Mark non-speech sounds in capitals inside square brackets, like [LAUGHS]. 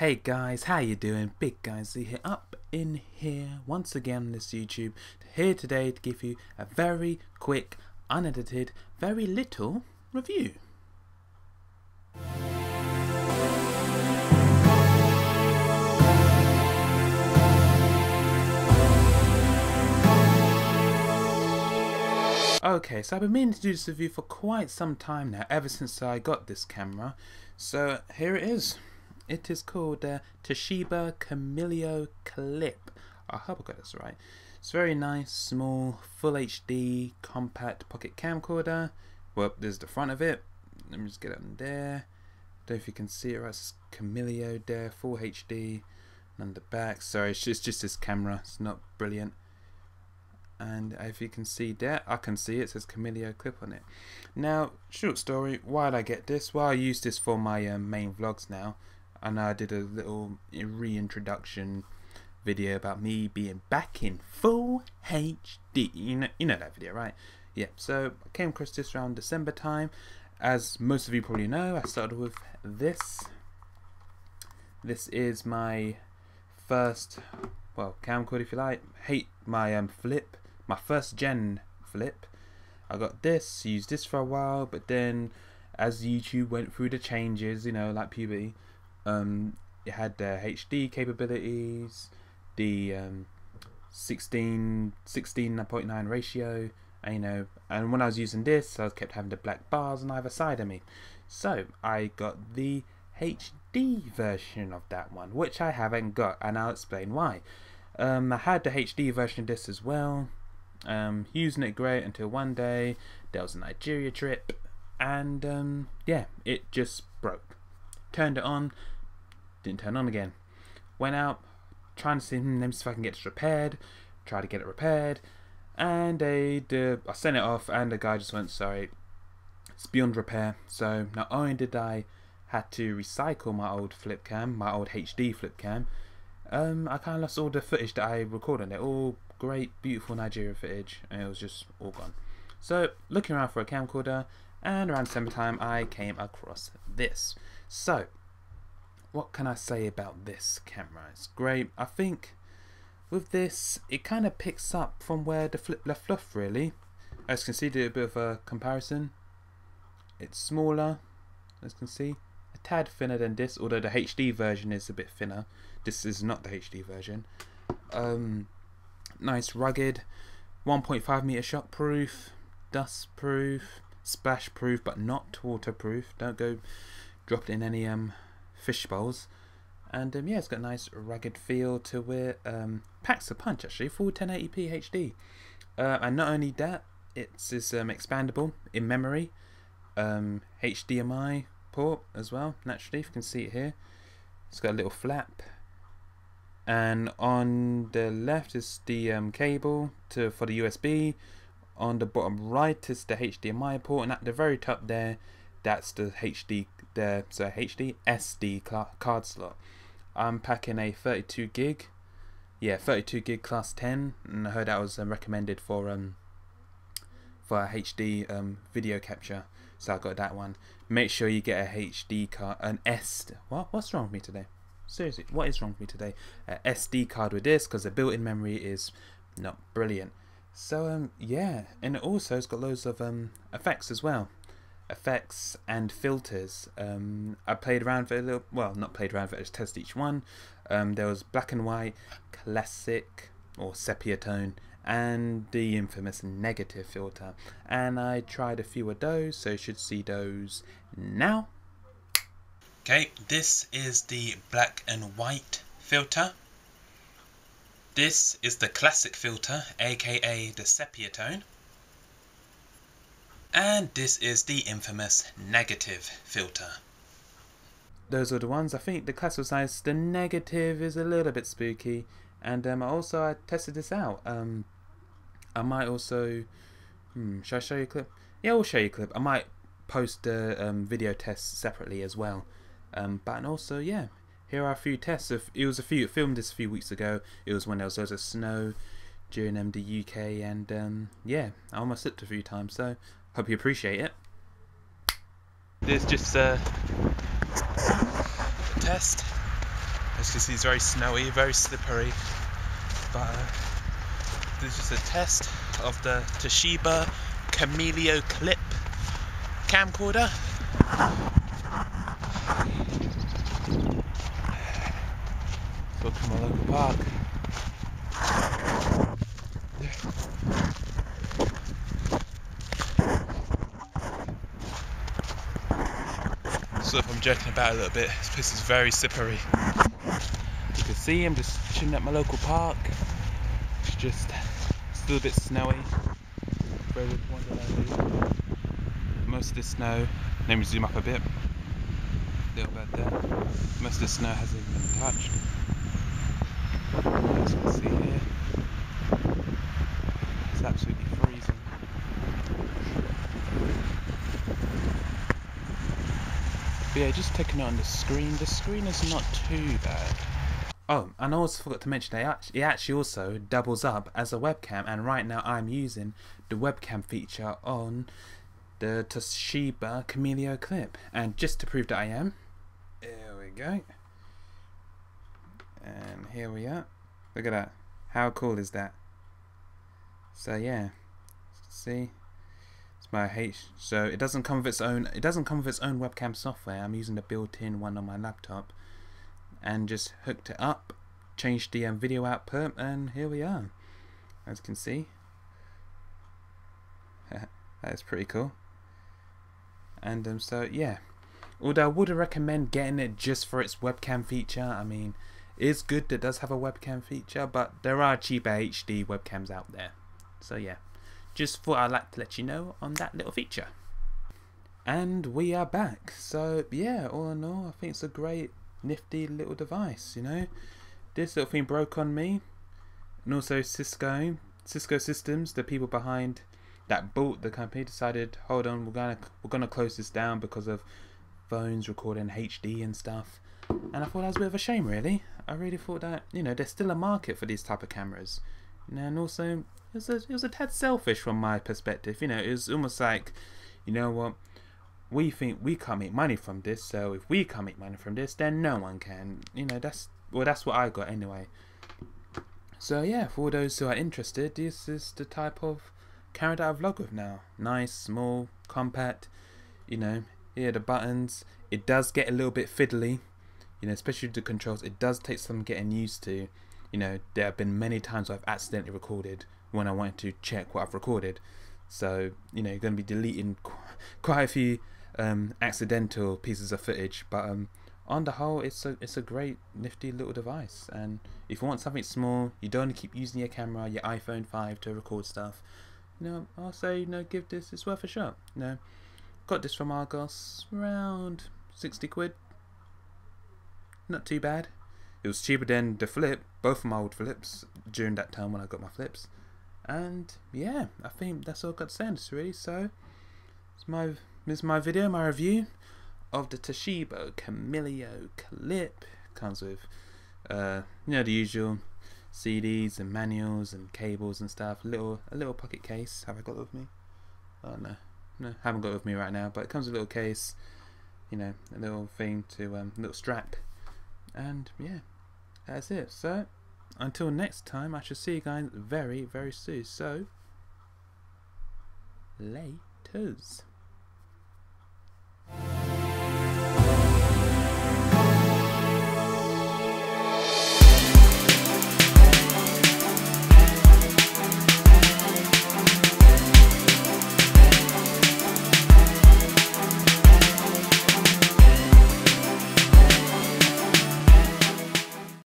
Hey guys, how you doing? Big Guys here, up in here once again on this YouTube, here today to give you a very quick, unedited, very little review. Okay, so I've been meaning to do this review for quite some time now, ever since I got this camera. So here it is. It is called uh, Toshiba Camileo Clip. I hope I got this right. It's very nice, small, full HD, compact pocket camcorder. Well, there's the front of it. Let me just get it on there. Don't know if you can see it right. It's Camileo there, full HD. And the back, sorry, it's just, just this camera. It's not brilliant and if you can see there I can see it says Camileo clip on it now short story why did I get this well I use this for my um, main vlogs now and I did a little reintroduction video about me being back in full HD you know, you know that video right? Yeah so I came across this around December time. As most of you probably know I started with this. This is my first well camcorder if you like. Hate my um, flip my first gen flip. I got this, used this for a while, but then as YouTube went through the changes, you know, like PB, um, it had the HD capabilities, the um, 16 16.9 ratio, and, you know, and when I was using this, I kept having the black bars on either side of me. So I got the HD version of that one, which I haven't got, and I'll explain why. Um, I had the HD version of this as well, um, using it great until one day there was a Nigeria trip, and um, yeah, it just broke. Turned it on, didn't turn on again. Went out, trying to see hmm, if I can get it repaired. Try to get it repaired, and they. I sent it off, and the guy just went, "Sorry, it's beyond repair." So not only did I had to recycle my old flip cam, my old HD flip cam, um, I kind of lost all the footage that I recorded on it, all great, beautiful Nigeria footage, and it was just all gone. So, looking around for a camcorder, and around December time, I came across this. So, what can I say about this camera? It's great. I think with this, it kind of picks up from where the flip left off, really. As you can see, do a bit of a comparison. It's smaller, as you can see, a tad thinner than this, although the HD version is a bit thinner. This is not the HD version. Um, nice rugged 1.5 meter shock proof dust proof splash proof but not waterproof. Don't go drop it in any um fish bowls. And um, yeah it's got a nice rugged feel to it. Um, packs a punch actually full 1080p HD uh, and not only that it's is um, expandable in memory. Um, HDMI port as well naturally if you can see it here. It's got a little flap. And on the left is the um, cable to for the USB on the bottom right is the HDMI port and at the very top there that's the HD the so HD SD card slot I'm packing a 32 gig yeah 32 gig class 10 and I heard that was um, recommended for um for HD um, video capture so I got that one make sure you get a HD card an S what what's wrong with me today seriously, what is wrong with me today? Uh, SD card with this because the built-in memory is not brilliant. So um, yeah, and it also has got loads of um, effects as well, effects and filters. Um, I played around for a little, well, not played around but it, just tested each one. Um, there was black and white, classic or sepia tone, and the infamous negative filter. And I tried a few of those, so you should see those now. Okay, this is the black and white filter. This is the classic filter, aka the sepia tone. And this is the infamous negative filter. Those are the ones. I think the classic size, the negative is a little bit spooky. And um, also I tested this out. Um, I might also, hmm, should I show you a clip? Yeah, I'll show you a clip. I might post the um, video test separately as well. Um, but also, yeah, here are a few tests. Of, it was a few filmed this a few weeks ago. It was when there was loads of snow during MD UK, and um, yeah, I almost slipped a few times. So hope you appreciate it. There's just uh, a test. As you can see, it's very snowy, very slippery. But uh, this is a test of the Toshiba Camileo Clip camcorder. Welcome to my local park. So if I'm jerking about a little bit, this place is very slippery. You can see I'm just chilling at my local park. It's just still a bit snowy. Most of the snow, let me zoom up a bit. A little bit there. Most of the snow hasn't been touched. As you can see here, it's absolutely freezing. But yeah, just taking it on the screen. The screen is not too bad. Oh, and I also forgot to mention it actually also doubles up as a webcam and right now I'm using the webcam feature on the Toshiba Camileo clip. And just to prove that I am there we go. And here we are. Look at that. How cool is that? So yeah. See my H. So it doesn't come with its own it doesn't come with its own webcam software. I'm using the built-in one on my laptop and just hooked it up changed the um, video output and here we are. As you can see. [LAUGHS] That's pretty cool. And um, so yeah. Although I would recommend getting it just for its webcam feature. I mean it's good that it does have a webcam feature but there are cheaper HD webcams out there. So yeah just thought I'd like to let you know on that little feature and we are back so yeah all in all I think it's a great nifty little device, you know. This little thing broke on me, and also Cisco, Cisco Systems, the people behind that bought the company, decided, hold on, we're gonna we're gonna close this down because of phones recording HD and stuff. And I thought that was a bit of a shame, really. I really thought that you know there's still a market for these type of cameras, and also it was a, it was a tad selfish from my perspective. You know, it was almost like, you know what we think we can't make money from this, so if we can't make money from this, then no one can. You know, that's well, that's what I got anyway. So yeah, for those who are interested, this is the type of that I vlog with now. Nice, small, compact. You know, here the buttons. It does get a little bit fiddly. You know, especially the controls. It does take some getting used to. You know, there have been many times I've accidentally recorded when I wanted to check what I've recorded. So, you know, you're going to be deleting quite a few um, accidental pieces of footage, but um, on the whole, it's a it's a great nifty little device. And if you want something small, you don't want to keep using your camera, your iPhone 5 to record stuff. You know, I'll say you know give this it's worth a shot. You know, got this from Argos around 60 quid. Not too bad. It was cheaper than the flip, both of my old flips during that time when I got my flips. And yeah, I think that's all I've got to say really. So it's my is my video, my review of the Toshiba Camileo clip. Comes with, uh, you know, the usual CDs and manuals and cables and stuff. Little, a little pocket case. Have I got it with me? Oh no, no, haven't got it with me right now. But it comes with a little case. You know, a little thing to, um, little strap. And yeah, that's it. So until next time, I shall see you guys very, very soon. So, laters.